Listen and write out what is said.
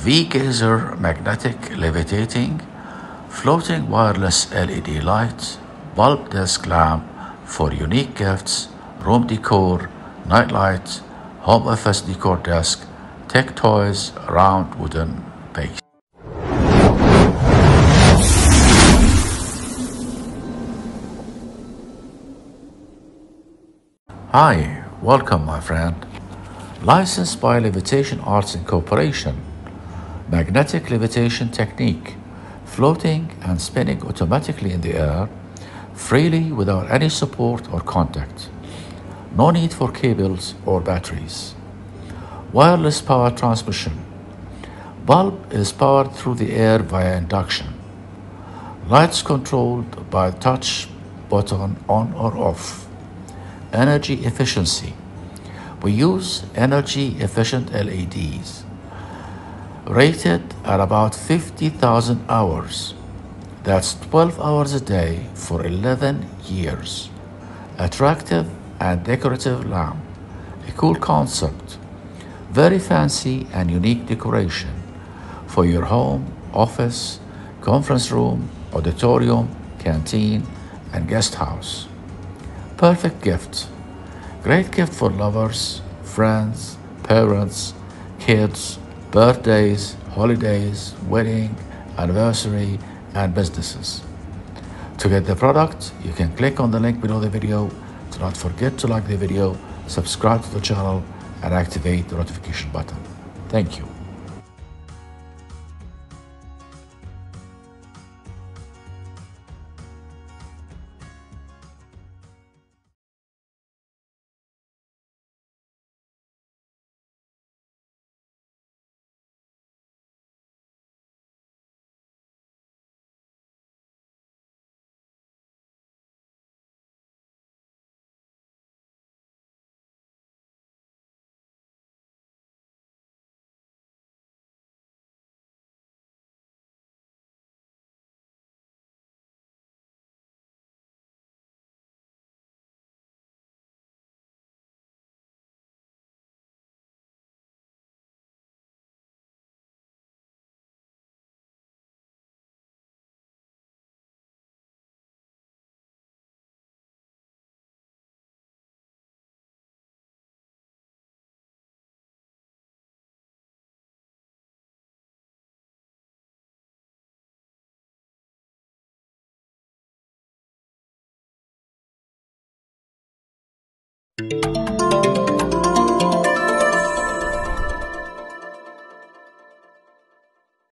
VGAzer magnetic levitating, floating wireless LED lights, bulb desk lamp for unique gifts, room decor, night light, home office decor desk, tech toys, round wooden base. Hi, welcome my friend. Licensed by Levitation Arts Incorporation. Magnetic levitation technique. Floating and spinning automatically in the air, freely without any support or contact. No need for cables or batteries. Wireless power transmission. Bulb is powered through the air via induction. Lights controlled by touch button on or off energy efficiency. We use energy efficient LEDs rated at about 50,000 hours. That's 12 hours a day for 11 years. Attractive and decorative lamp. A cool concept. Very fancy and unique decoration for your home, office, conference room, auditorium, canteen, and guest house. Perfect gift. Great gift for lovers, friends, parents, kids, birthdays, holidays, wedding, anniversary, and businesses. To get the product, you can click on the link below the video. Do not forget to like the video, subscribe to the channel, and activate the notification button. Thank you.